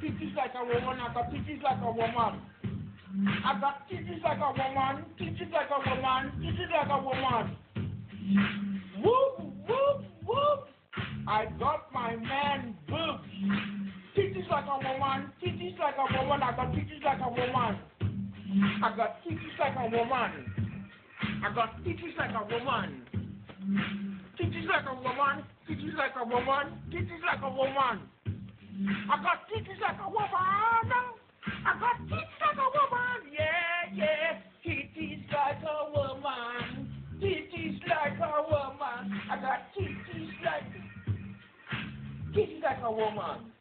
titties like a woman. I titties like a woman. I got titties like a woman. Titties like a woman. Titties like a woman. Whoop, whoop, whoop. I got my man boobs. Titties like a woman. Titties like a woman. I got titties like a woman. I got titties like a woman. I got titties like a woman. Titties like a woman. Titties like a woman. Titties like a woman. I got titties like a woman. I got titties like a woman. Yeah, yeah. Titties like a woman. Titties like a woman. I got titties like titties like a woman.